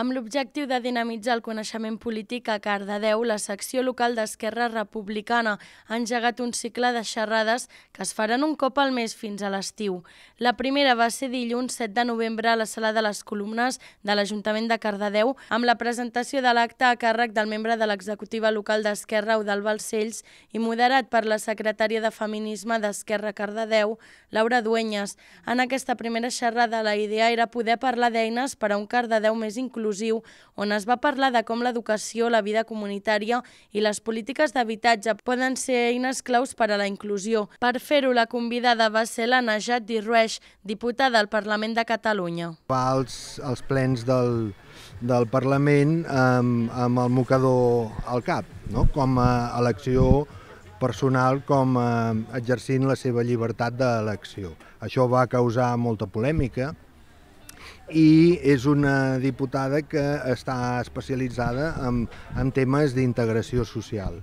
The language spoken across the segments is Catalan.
Amb l'objectiu de dinamitzar el coneixement polític a Cardedeu, la secció local d'Esquerra Republicana ha engegat un cicle de xerrades que es faran un cop al mes fins a l'estiu. La primera va ser dilluns 7 de novembre a la sala de les columnes de l'Ajuntament de Cardedeu amb la presentació de l'acte a càrrec del membre de l'executiva local d'Esquerra, Eudal Balcells, i moderat per la secretària de Feminisme d'Esquerra Cardedeu, Laura Duenyes. En aquesta primera xerrada la idea era poder parlar d'eines per a un Cardedeu més inclusiu inclusiu, on es va parlar de com l'educació, la vida comunitària i les polítiques d'habitatge poden ser eines claus per a la inclusió. Per fer-ho, la convidada va ser la Najat Dirrueix, diputada al Parlament de Catalunya. Va als, als plens del, del Parlament amb, amb el mocador al cap, no? com a elecció personal com exercint la seva llibertat d'elecció. Això va causar molta polèmica, i és una diputada que està especialitzada en, en temes d'integració social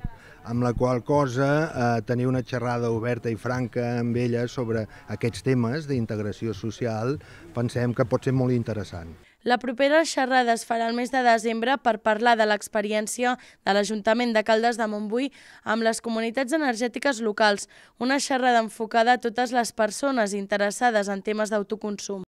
amb la qual cosa eh, tenir una xerrada oberta i franca amb ella sobre aquests temes d'integració social pensem que pot ser molt interessant. La propera xerrada es farà el mes de desembre per parlar de l'experiència de l'Ajuntament de Caldes de Montbui amb les comunitats energètiques locals, una xerrada enfocada a totes les persones interessades en temes d'autoconsum.